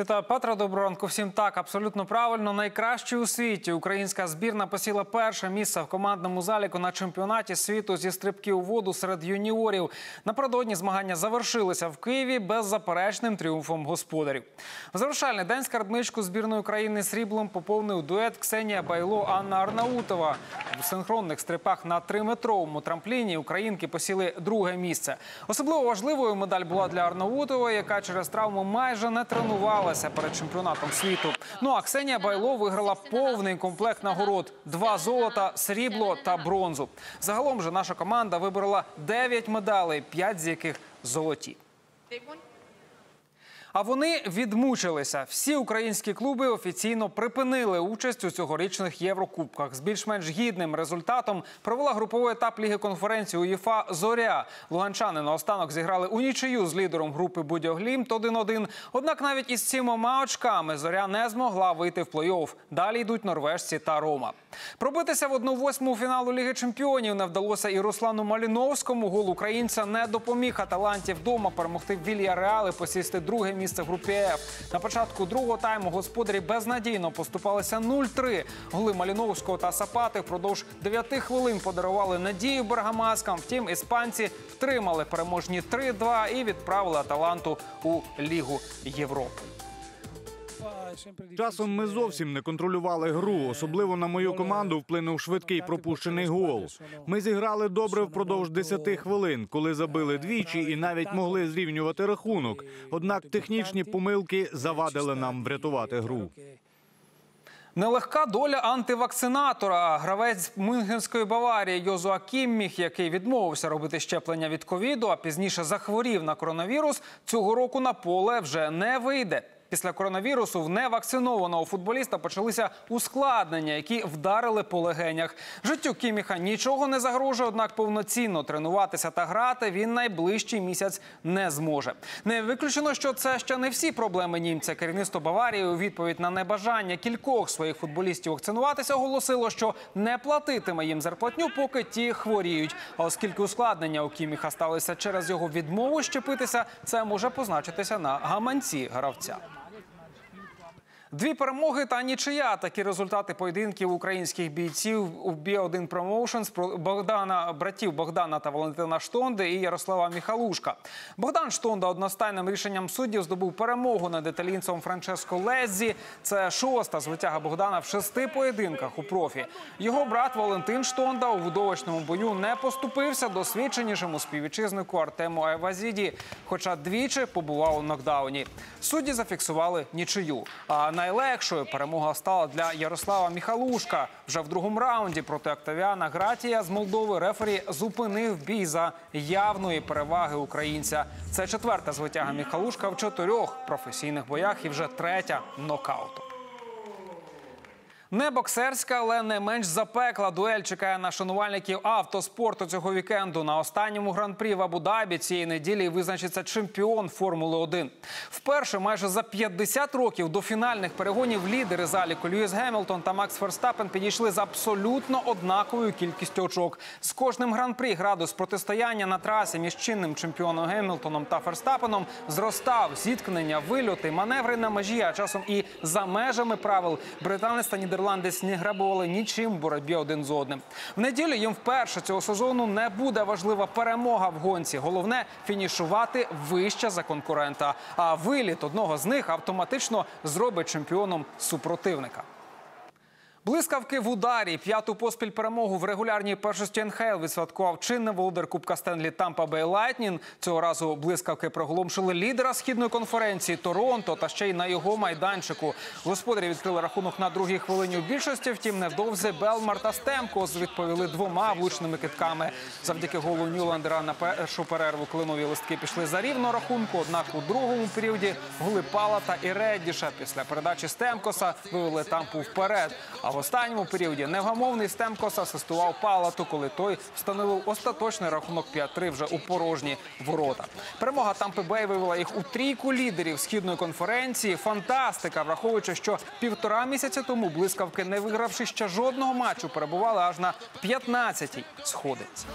Вітаю, Петра. Доброго ранку. Всім так абсолютно правильно. Найкраще у світі українська збірна посіла перше місце в командному заліку на чемпіонаті світу зі стрибків у воду серед юніорів. Напередодні змагання завершилися в Києві беззаперечним тріумфом господарів. В завершальний день скарбничку збірної України сріблом поповнив дует Ксенія Байло Анна Арнаутова. В синхронних стрибах на триметровому трампліні українки посіли друге місце. Особливо важливою медаль була для Арнаутової, яка через травму майже не тренувалася перед чемпіонатом світу. Ну а Ксенія Байло виграла повний комплект нагород: два золота, срібло та бронзу. Загалом же наша команда виборола 9 медалей, 5 з яких золоті. А вони відмучилися. Всі українські клуби офіційно припинили участь у цьогорічних Єврокубках. З більш-менш гідним результатом провела груповий етап ліги конференції УЄФА Зоря. Луганчани наостанок зіграли у нічию з лідером групи Будьоглімт 1-1. Однак навіть із сімома очками зоря не змогла вийти в плей-офф. Далі йдуть норвежці та Рома. Пробитися в 1-8 фіналу Ліги Чемпіонів не вдалося і Руслану Маліновському. Гол українця не допоміг Аталанті вдома перемогти Вілья Реал посісти друге місце групі Ф. На початку другого тайму господарі безнадійно поступалися 0-3. Голи Маліновського та Сапати впродовж 9 хвилин подарували надію бергамаскам. Втім, іспанці втримали переможні 3-2 і відправили Аталанту у Лігу Європи. Часом ми зовсім не контролювали гру. Особливо на мою команду вплинув швидкий пропущений гол. Ми зіграли добре впродовж 10 хвилин, коли забили двічі і навіть могли зрівнювати рахунок. Однак технічні помилки завадили нам врятувати гру. Нелегка доля антивакцинатора. Гравець Мюнхенської Баварії Йозуа Кімміх, який відмовився робити щеплення від ковіду, а пізніше захворів на коронавірус, цього року на поле вже не вийде. Після коронавірусу в невакцинованого футболіста почалися ускладнення, які вдарили по легенях. Життю Кіміха нічого не загрожує, однак повноцінно тренуватися та грати він найближчий місяць не зможе. Не виключено, що це ще не всі проблеми німця. Керівництво Баварії у відповідь на небажання кількох своїх футболістів вакцинуватися оголосило, що не платитиме їм зарплатню, поки ті хворіють. А оскільки ускладнення у Кіміха сталися через його відмову щепитися, це може позначитися на гаманці гравця. Дві перемоги та нічия. Такі результати поєдинків українських бійців у Бі-1 Промоушенс про Богдана братів Богдана та Валентина Штонди і Ярослава Міхалушка. Богдан Штонда одностайним рішенням суддів здобув перемогу над італійцем Франческо Леззі. Це шоста звитяга Богдана в шести поєдинках у профі. Його брат Валентин Штонда у видовищному бою не поступився досвідченішому співвітчизнику Артему Айвазіді, хоча двічі побував у нокдауні. Судді зафіксували нічию. А найлегшою перемога стала для Ярослава Міхалушка. Вже в другому раунді проти Октавіана Гратія з Молдови рефері зупинив бій за явної переваги українця. Це четверта звитяга Міхалушка в чотирьох професійних боях і вже третя нокаутом. Не боксерська, але не менш запекла дуель чекає на шанувальників автоспорту цього вікенду. На останньому гран-прі в Абу-Дабі цієї неділі визначиться чемпіон Формули 1. Вперше майже за 50 років до фінальних перегонів лідери заліку Льюіс Гемілтон та Макс Ферстапен підійшли з абсолютно однаковою кількістю очок. З кожним гран-прі градус протистояння на трасі між чинним чемпіоном Гемілтоном та Ферстапеном зростав зіткнення, вильоти, маневри на межі, а часом і за межами правил. Британець та нідерландець не грабували нічим в боротьбі один з одним. В неділю їм вперше цього сезону не буде важлива перемога в гонці. Головне фінішувати вище за конкурента. А виліт одного з них автоматично зробить чемпіоном супротивника. Блискавки в ударі. П'яту поспіль перемогу в регулярній першості НХЛ відсвяткував чинний володар Кубка Стенлі Тампа Бей Лайтнін. Цього разу блискавки приголомшили лідера східної конференції Торонто та ще й на його майданчику. Господарі відкрили рахунок на другій хвилині у більшості. Втім, невдовзі Белмар та Стемкос відповіли двома влучними кидками. Завдяки голу Нюландера на першу перерву кленові листки пішли за рівного рахунку. Однак у другому періоді голи Палата і Реддіша після передачі Стемкоса вивели тампу вперед. А останньому періоді невгамовний Стемкос асистував Палату, коли той встановив остаточний рахунок 5-3 вже у порожні ворота. Перемога Тампи Бей вивела їх у трійку лідерів східної конференції. Фантастика, враховуючи, що півтора місяця тому блискавки, не вигравши ще жодного матчу, перебували аж на 15-й сходинці.